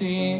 returns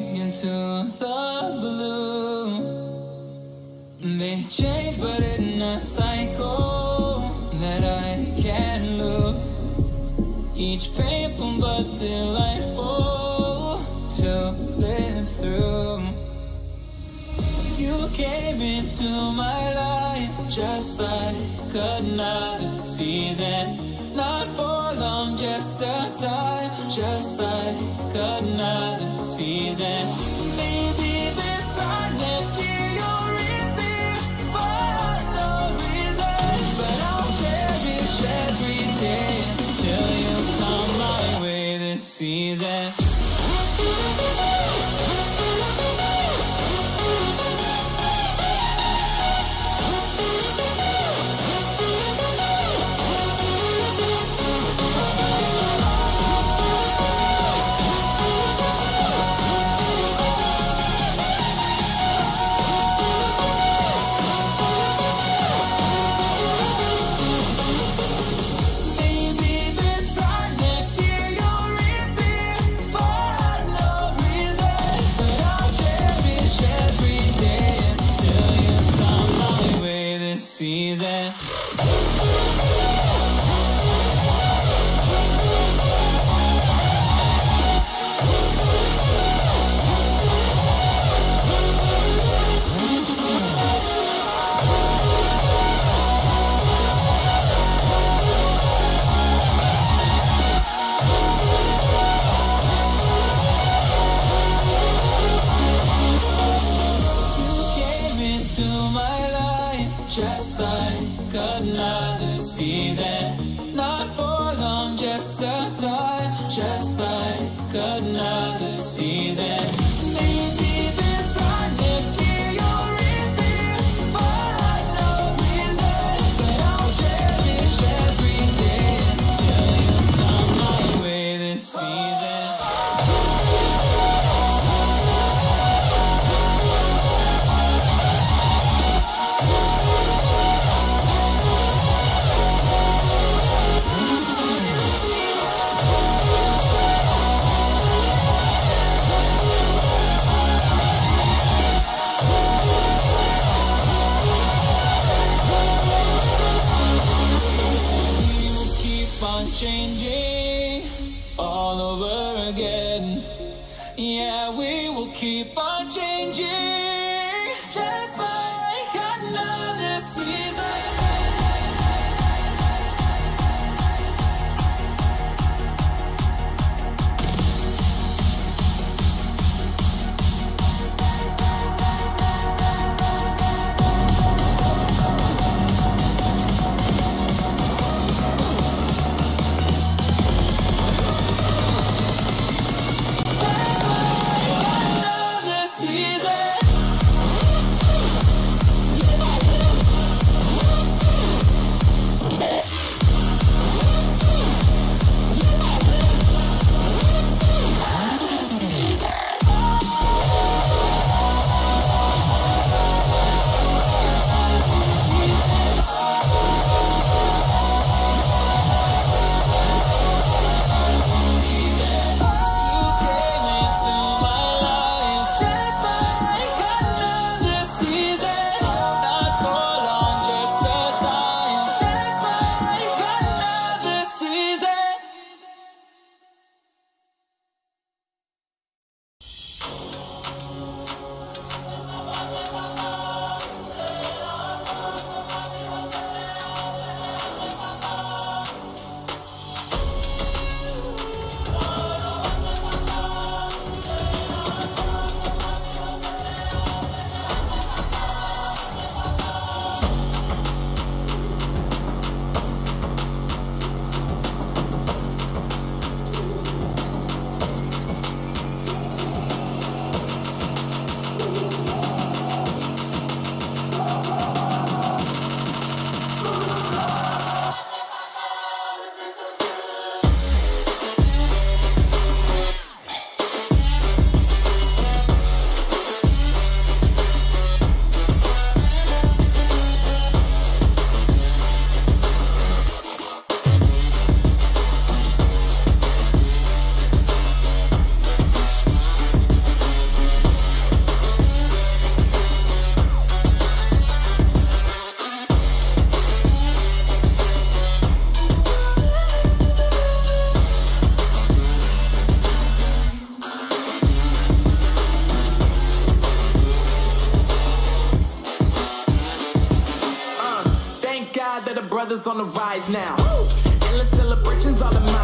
others on the rise now. Woo! Endless celebrations all in my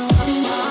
Are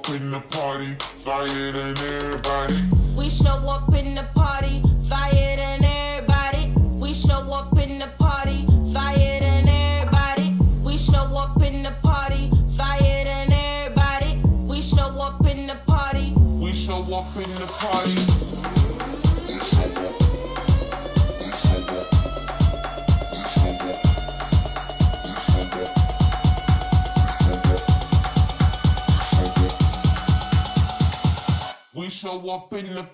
up in the party, flyer than everybody. We show up in up in the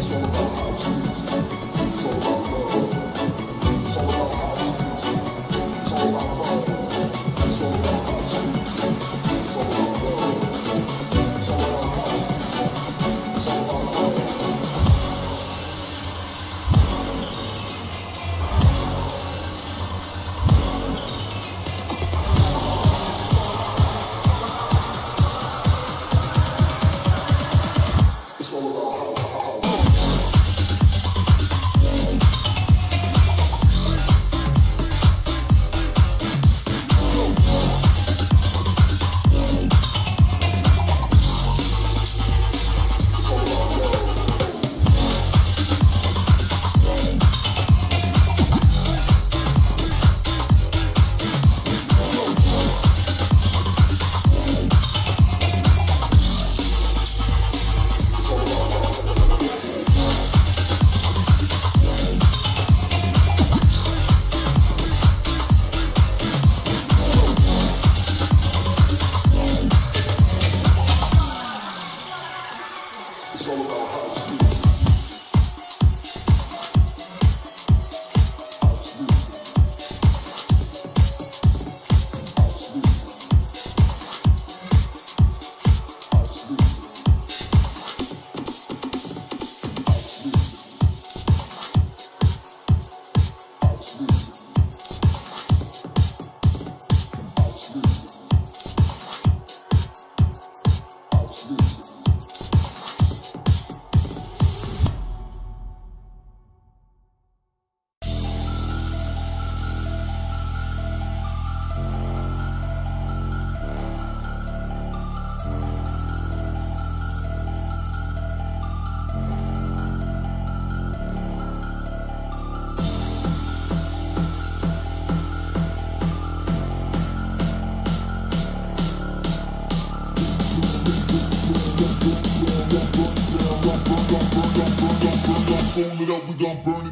solo how gon' burn it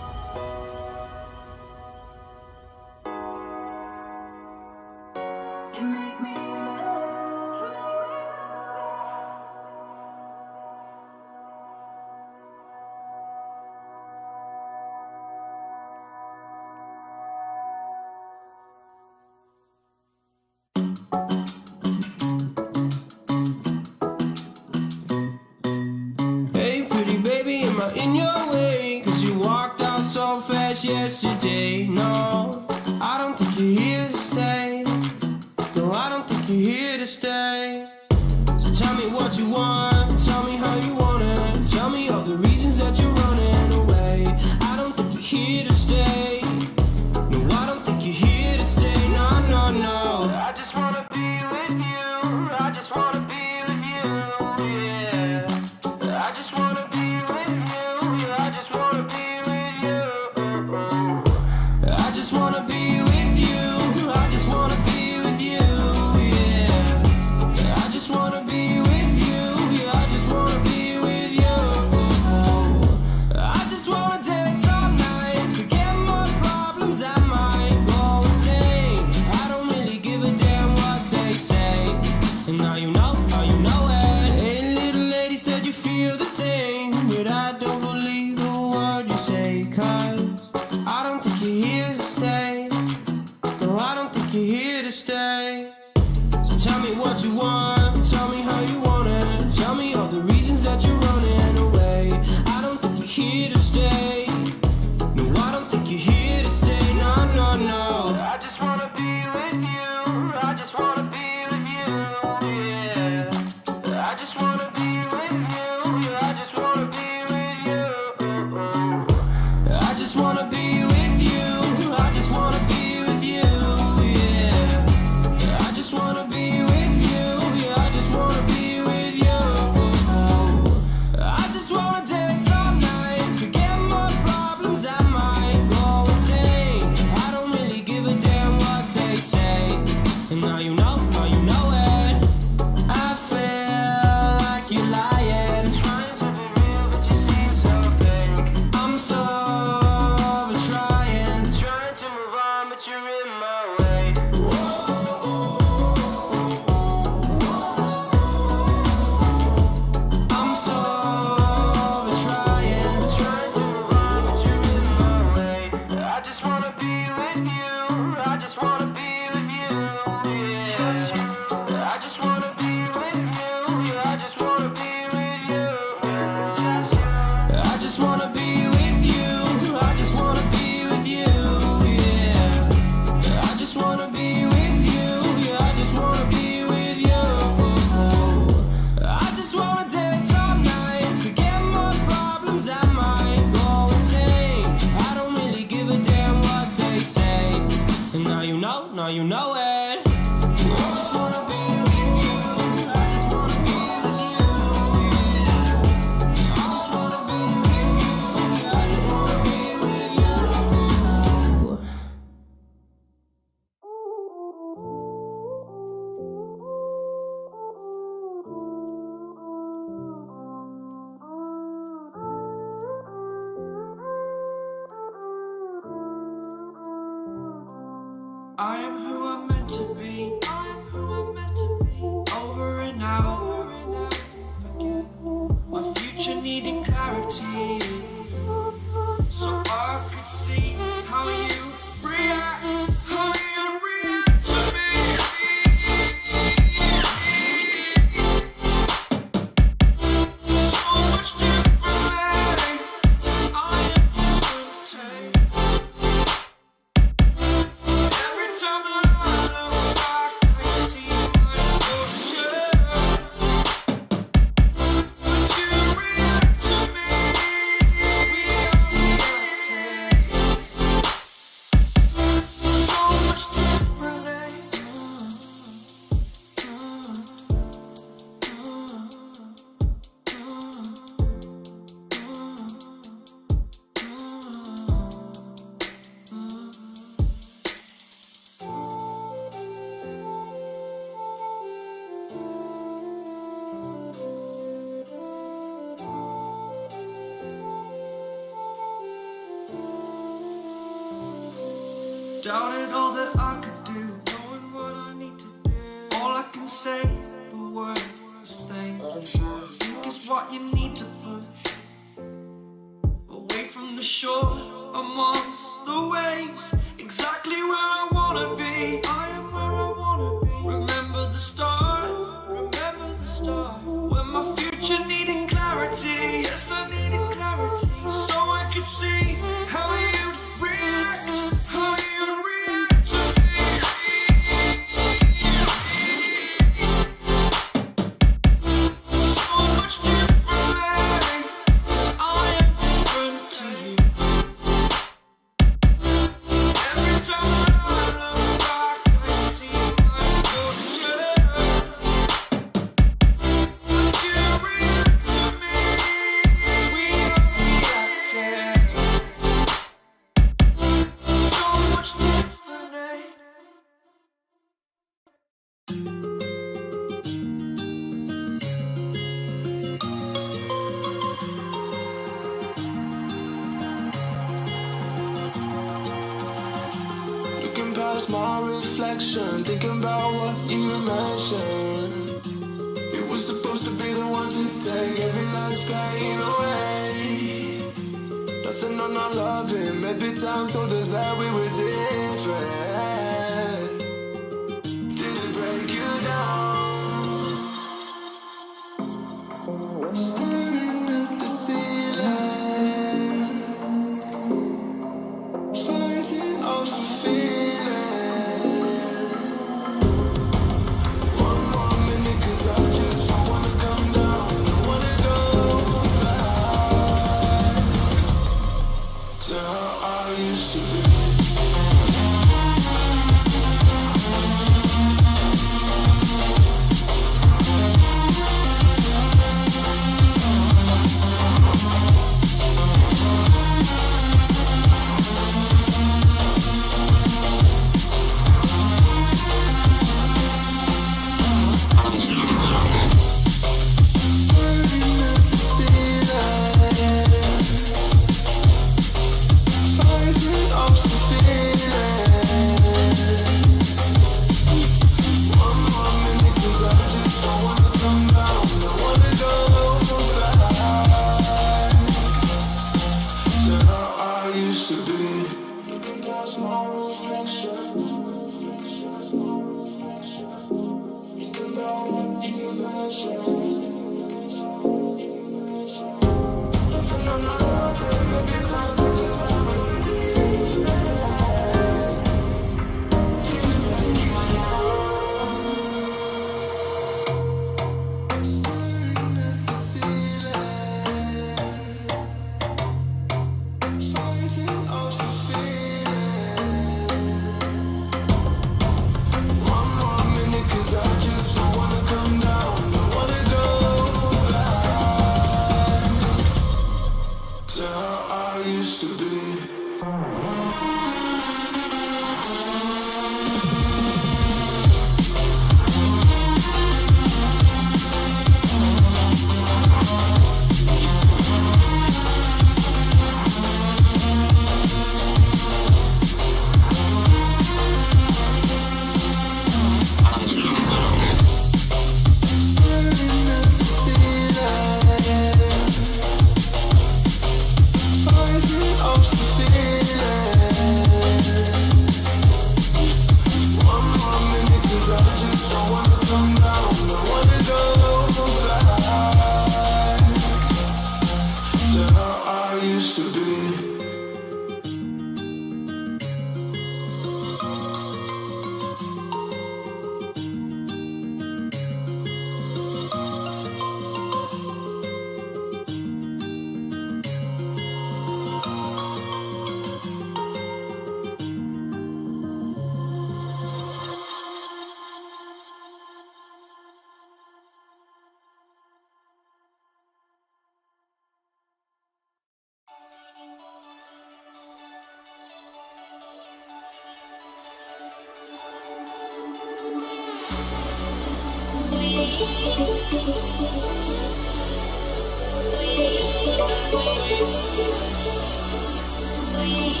Thank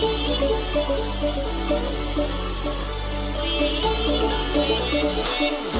you.